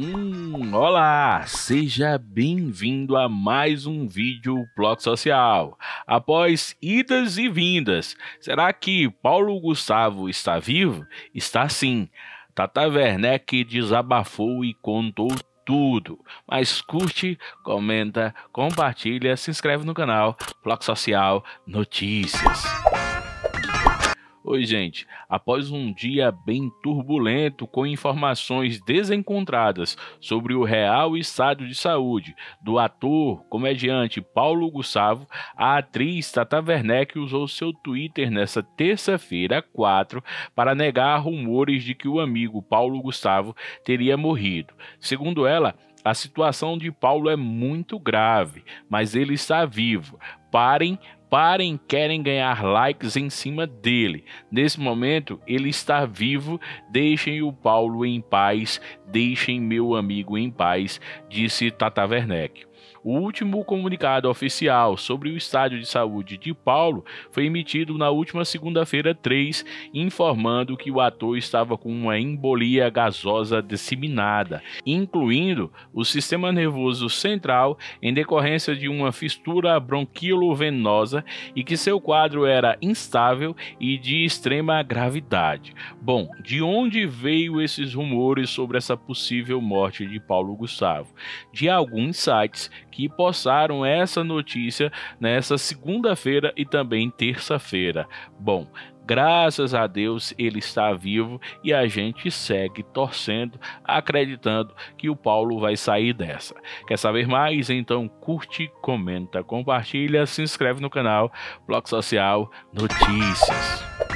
Hum, olá, seja bem-vindo a mais um vídeo Bloco Social. Após idas e vindas, será que Paulo Gustavo está vivo? Está sim. Tata Werneck desabafou e contou tudo. Mas curte, comenta, compartilha, se inscreve no canal Bloco Social Notícias. Oi, gente. Após um dia bem turbulento com informações desencontradas sobre o real estado de saúde do ator, comediante Paulo Gustavo, a atriz Tata Werneck usou seu Twitter nesta terça-feira, 4, para negar rumores de que o amigo Paulo Gustavo teria morrido. Segundo ela, a situação de Paulo é muito grave, mas ele está vivo. Parem parem, querem ganhar likes em cima dele. Nesse momento, ele está vivo. Deixem o Paulo em paz, deixem meu amigo em paz, disse Tata Werneck. O último comunicado oficial sobre o estádio de saúde de Paulo foi emitido na última segunda-feira 3, informando que o ator estava com uma embolia gasosa disseminada, incluindo o sistema nervoso central em decorrência de uma fistura bronquilovenosa e que seu quadro era instável e de extrema gravidade. Bom, de onde veio esses rumores sobre essa possível morte de Paulo Gustavo? De alguns sites que postaram essa notícia nessa segunda-feira e também terça-feira. Bom, graças a Deus ele está vivo e a gente segue torcendo, acreditando que o Paulo vai sair dessa. Quer saber mais? Então curte, comenta, compartilha, se inscreve no canal Bloco Social Notícias.